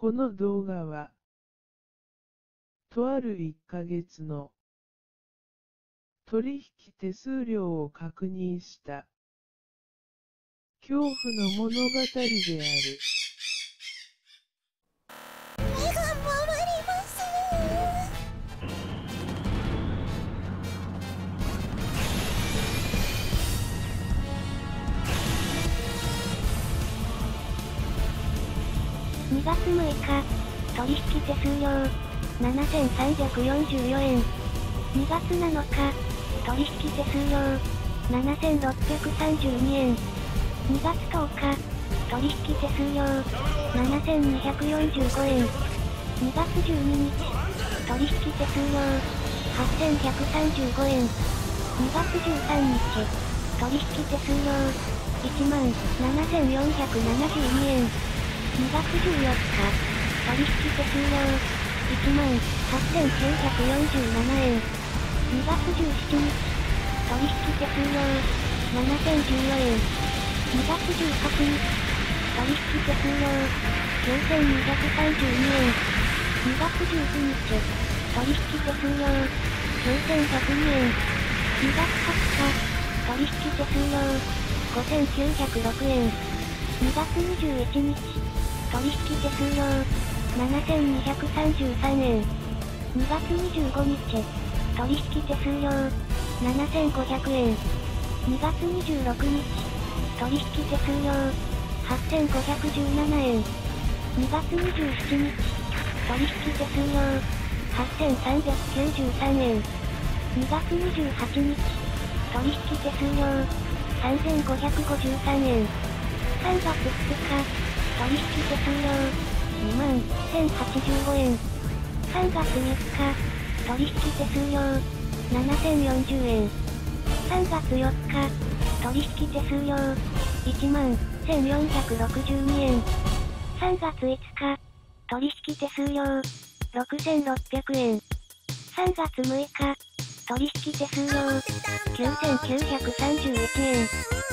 この動画は、とある1ヶ月の取引手数料を確認した恐怖の物語である。2月6日、取引手数料、7344円。2月7日、取引手数料、7632円。2月10日、取引手数料、7245円。2月12日、取引手数料、8135円。2月13日、取引手数料、1万7472円。2月14日、取引手数料、18,947円。2月17日、取引手数料、7014円。2月18日、取引手数料、9232円。2月19日、取引手数料、9102円。2月20日、取引手数料、5906円。2月21日、取引手数料、7233円。2月25日、取引手数料、7500円。2月26日、取引手数料、8517円。2月27日、取引手数料、8393円。2月28日、取引手数料、3553円。3月2日、取引手数料、2万1085円。3月3日、取引手数料、7040円。3月4日、取引手数料、1万1462円。3月5日、取引手数料、6600円。3月6日、取引手数料、9931円。